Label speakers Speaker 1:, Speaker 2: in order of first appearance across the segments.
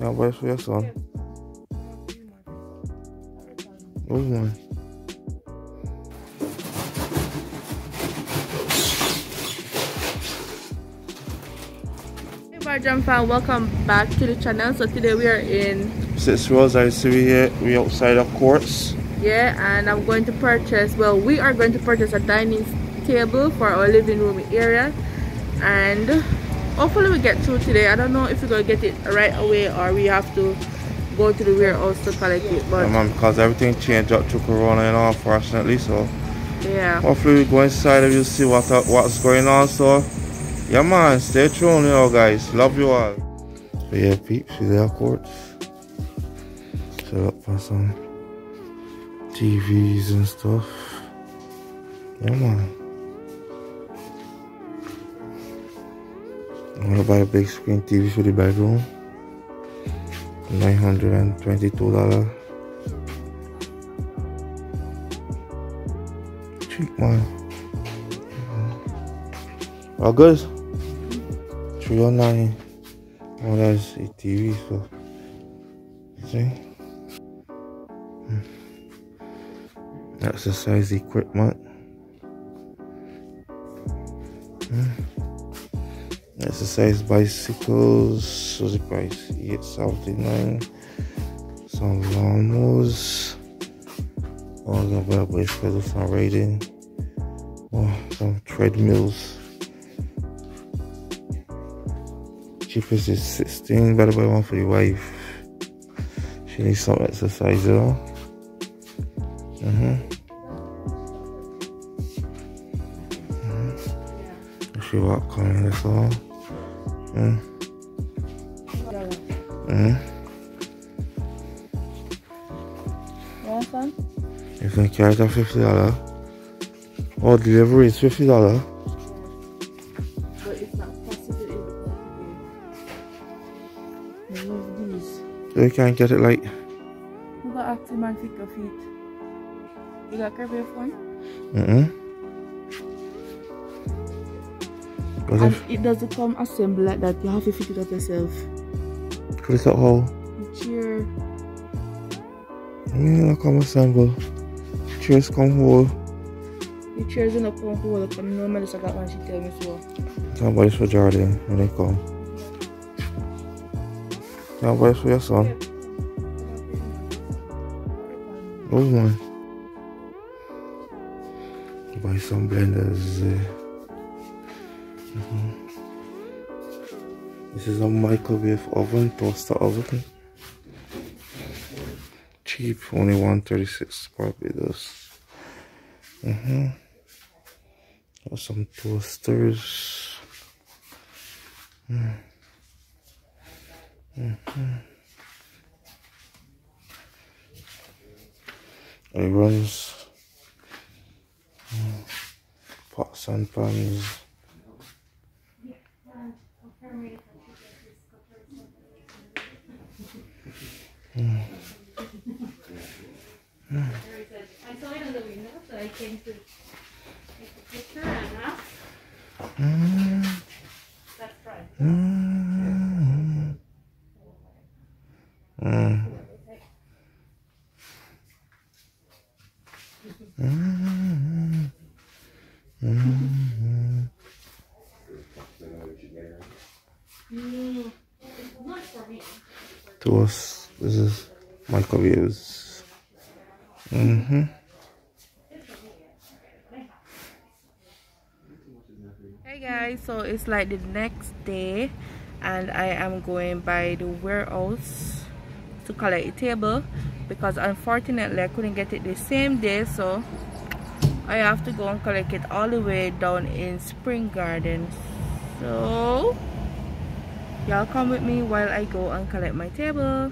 Speaker 1: Yeah, buy for your mine?
Speaker 2: Hey Barjam fan, welcome back to the channel. So today we are in
Speaker 1: Six Roads, I see we here, we outside of courts.
Speaker 2: yeah, and I'm going to purchase. Well, we are going to purchase a dining table for our living room area, and hopefully we get through today. I don't know if we're gonna get it right away or we have to go to the warehouse to collect it.
Speaker 1: Yeah,
Speaker 2: But
Speaker 1: man, because everything changed up to Corona and all, fortunately, so
Speaker 2: yeah,
Speaker 1: hopefully we go inside and you see what uh, what's going on, so yeah, man, stay tuned, you know, guys. Love you all. So yeah, peeps, see their courts. Set up for some TVs and stuff. Yeah, man. I'm gonna buy a big screen TV for the bedroom. Nine hundred and twenty-two dollar. Cheap man. August. Three oh nine. Oh, that's a TV. So, see. Hmm. Exercise equipment. Exercise bicycles. What's the price? Eight seventy nine. Some lawnmowers. Oh, I got better bicycles. Some riding. Oh, some treadmills. Cheapest is 16. Better buy one for your wife. She needs some exercise, know. Mm-hmm. Mm-hmm. She walk coming, that's all. Mm. Mm-hmm.
Speaker 2: you want some?
Speaker 1: You can carry it for fifty dollar. Oh, delivery is fifty dollar.
Speaker 2: But it's not possible. I love these.
Speaker 1: You can't get it like.
Speaker 2: You got active man your feet. You got curvy phone?
Speaker 1: Mm-hmm.
Speaker 2: And it doesn't come assembled like that. You have to fit it up yourself.
Speaker 1: click that hole.
Speaker 2: The chair.
Speaker 1: Yeah, come assemble. Chairs come whole.
Speaker 2: The chairs gonna come hold up. And normally, so that one she tell me so.
Speaker 1: This for Jordan when they come. This for your son. Who's mine? Buy some blenders. Uh, mhm. This is a microwave oven, toaster oven. Cheap, only 136 Barbados. Mm-hmm. Got some toasters. Mm. Mhm. It runs mm, pots and pans.
Speaker 3: I saw it on the window, so I came to take a picture and ask.
Speaker 1: Mm,
Speaker 3: That's right.
Speaker 1: mm, mm. Mm, mm,
Speaker 3: Not for
Speaker 1: This is microwaves. Mm-hmm.
Speaker 2: Hey guys, so it's like the next day and I am going by the warehouse to collect a table because unfortunately I couldn't get it the same day so I have to go and collect it all the way down in Spring Garden So y'all come with me while I go and collect my table.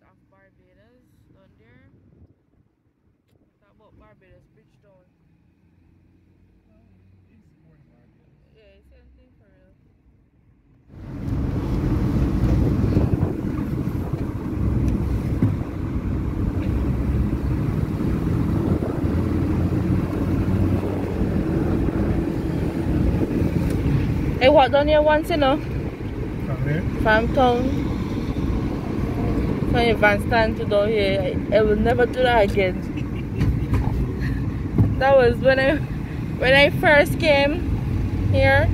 Speaker 2: Part of Barbados down there. Talk about Barbados, Bridgetown. Yeah, same thing for real. Hey, what down here once, you know?
Speaker 1: From there?
Speaker 2: From town. From your van stand to down here. I, I will never do that again. that was when I when I first came here.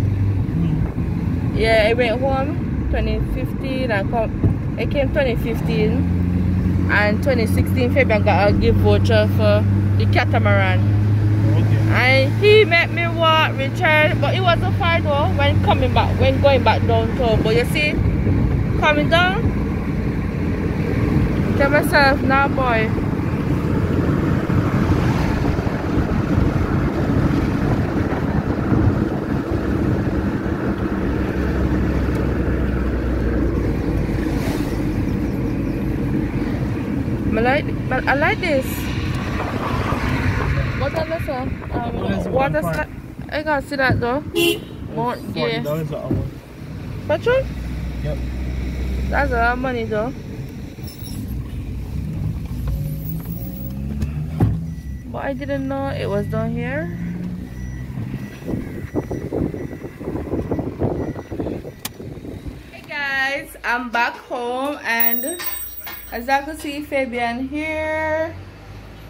Speaker 2: Yeah, I went home 2015 and come I came 2015 and 2016 Fabian got a gift voucher for the catamaran.
Speaker 1: Okay.
Speaker 2: And he met me walk Richard, but it was a far though when coming back, when going back downtown. But you see, coming down, tell myself, nah boy. I like, but I like this. What I listen?
Speaker 1: What is
Speaker 2: Um, water slide. I can't see that though. More, yeah.
Speaker 1: dollars an.
Speaker 2: Petrol?
Speaker 1: Yep.
Speaker 2: That's a lot of money though. But I didn't know it was down here. Hey guys, I'm back home and as I can see Fabian here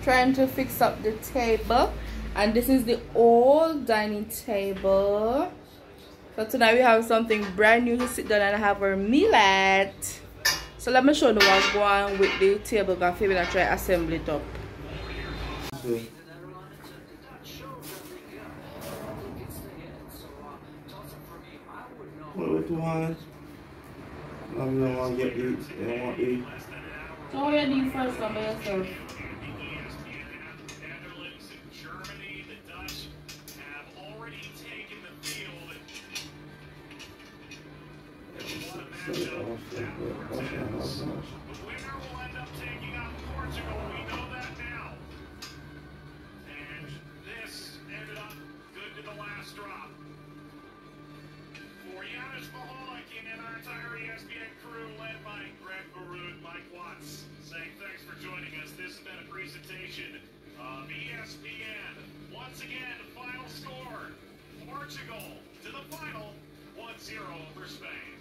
Speaker 2: trying to fix up the table and this is the old dining table so tonight we have something brand new to sit down and have our meal at. So let me show you what's going on with the table because Fabian try to assemble it up.
Speaker 1: See. What with the ones? I'm the one get eat. They don't want eat.
Speaker 2: So what you do first one by
Speaker 4: last drop. For Janusz Mahalik and our entire ESPN crew, led by Greg Barut, Mike Watts, saying thanks for joining us. This has been a presentation of ESPN. Once again, final score Portugal to the final 1 0 over Spain.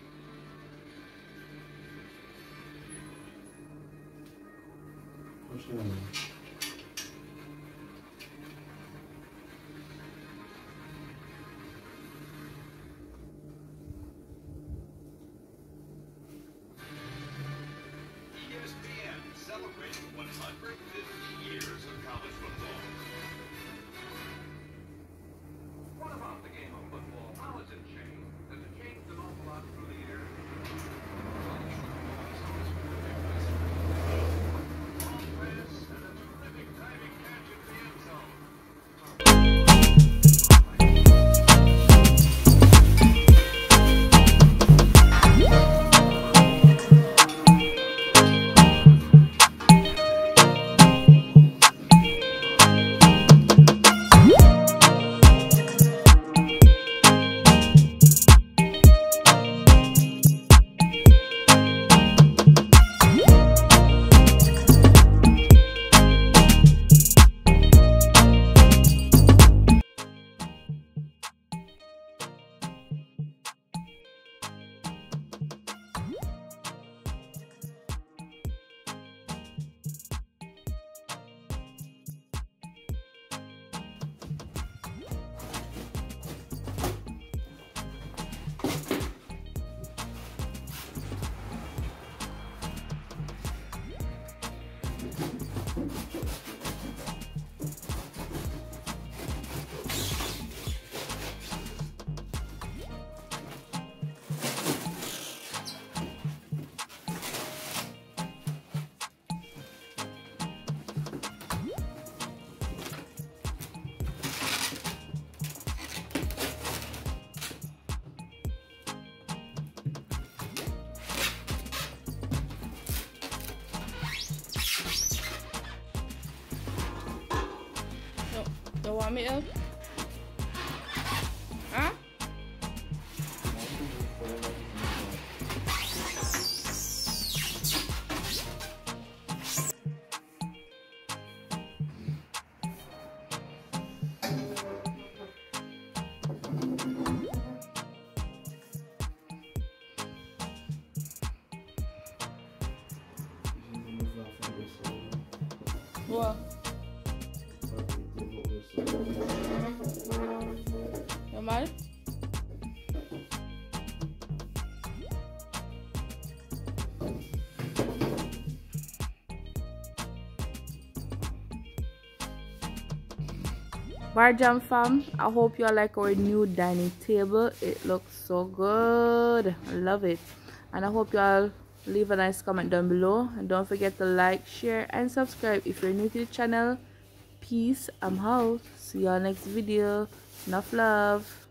Speaker 1: What's name?
Speaker 2: Want me help? Huh? What? Bar Jam fam, I hope you all like our new dining table. It looks so good. I love it. And I hope you all leave a nice comment down below. And don't forget to like, share, and subscribe if you're new to the channel. Peace. I'm out. See y'all next video. Enough love.